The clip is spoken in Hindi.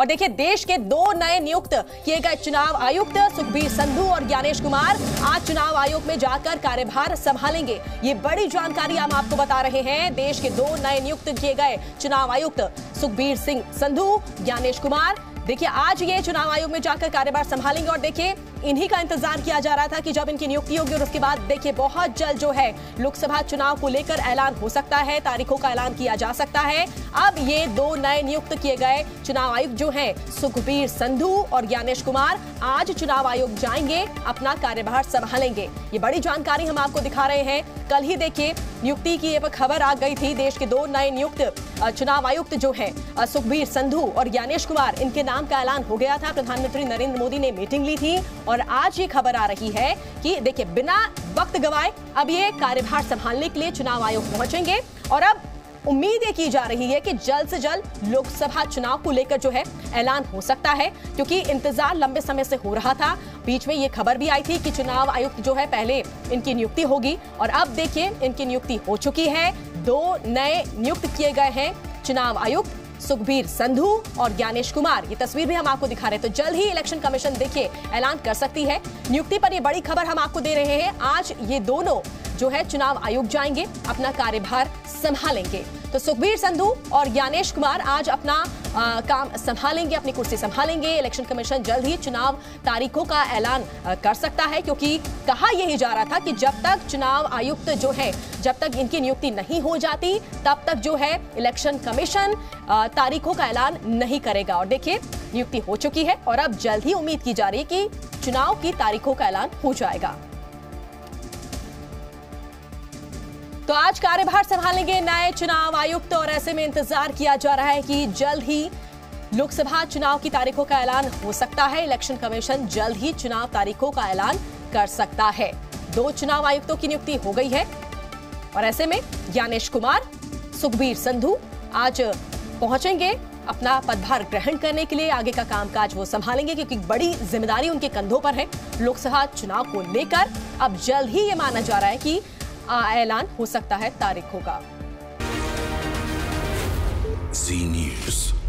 और देखिए, देश के दो नए नियुक्त किए गए चुनाव आयुक्त सुखबीर संधू और ज्ञानेश कुमार आज चुनाव आयोग में जाकर कार्यभार संभालेंगे। ये बड़ी जानकारी हम आपको बता रहे हैं। देश के दो नए नियुक्त किए गए चुनाव आयुक्त सुखबीर सिंह संधू, ज्ञानेश कुमार। देखिए, आज ये चुनाव आयोग में जाकर कार्यभार संभालेंगे और देखिए इन्हीं का इंतज़ार किया जा रहा था कि जब इनकी नियुक्ति होगी और उसके बाद देखिए, बहुत जल्द जो है लोकसभा चुनाव को लेकर ऐलान हो सकता है, तारीखों का ऐलान किया जा सकता है। अब ये दो नए नियुक्त किए गए चुनाव आयुक्त जो हैं, सुखबीर संधू और ज्ञानेश कुमार, आज चुनाव आयोग जाएँगे, अपना कार्यभार संभालेंगे। ये बड़ी जानकारी हम आपको दिखा रहे हैं। कल ही देखिए, नियुक्ति की ये खबर आ गई थी, देश के दो नए नियुक्त चुनाव आयुक्त जो है सुखबीर संधू और ज्ञानेश कुमार, इनके नाम का ऐलान हो गया था। प्रधानमंत्री नरेंद्र मोदी ने मीटिंग ली थी और आज ये खबर आ रही है कि देखिए, बिना वक्त गवाए अब ये कार्यभार संभालने के लिए चुनाव आयोग पहुँचेंगे। और अब उम्मीद ये की जा रही है कि जल्द से जल्द लोकसभा चुनाव को लेकर जो है ऐलान हो सकता है, क्योंकि इंतज़ार लंबे समय से हो रहा था। बीच में ये खबर भी आई थी कि चुनाव आयुक्त जो है पहले इनकी नियुक्ति होगी और अब देखिए, इनकी नियुक्ति हो चुकी है। दो नए नियुक्त किए गए हैं चुनाव आयुक्त। सुखबीर संधू और ज्ञानेश कुमार। ये तस्वीर भी हम आपको दिखा रहे हैं। तो जल्द ही इलेक्शन कमीशन देखिए, ऐलान कर सकती है। नियुक्ति पर ये बड़ी खबर हम आपको दे रहे हैं। आज ये दोनों जो है चुनाव आयोग जाएँगे अपना कार्यभार संभालेंगे। तो सुखबीर संधू और ज्ञानेश कुमार आज अपना आ, काम संभालेंगे अपनी कुर्सी संभालेंगे। इलेक्शन कमीशन जल्द ही चुनाव तारीखों का ऐलान कर सकता है क्योंकि कहा यही जा रहा था कि जब तक चुनाव आयुक्त जो है जब तक इनकी नियुक्ति नहीं हो जाती तब तक जो है इलेक्शन कमीशन तारीखों का ऐलान नहीं करेगा। और देखिए नियुक्ति हो चुकी है और अब जल्द ही उम्मीद की जा रही है कि चुनाव की तारीखों का ऐलान हो जाएगा। तो आज कार्यभार संभालेंगे नए चुनाव आयुक्त और ऐसे में इंतज़ार किया जा रहा है कि जल्द ही लोकसभा चुनाव की तारीखों का ऐलान हो सकता है। इलेक्शन कमीशन जल्द ही चुनाव तारीखों का ऐलान कर सकता है। दो चुनाव आयुक्तों की नियुक्ति हो गई है और ऐसे में ज्ञानेश कुमार, सुखबीर संधू आज पहुँचेंगे अपना पदभार ग्रहण करने के लिए। आगे का कामकाज वो संभालेंगे क्योंकि बड़ी ज़िम्मेदारी उनके कंधों पर है। लोकसभा चुनाव को लेकर अब जल्द ही ये माना जा रहा है कि ऐलान हो सकता है तारीखों का। जी न्यूज़